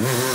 Mm-hmm.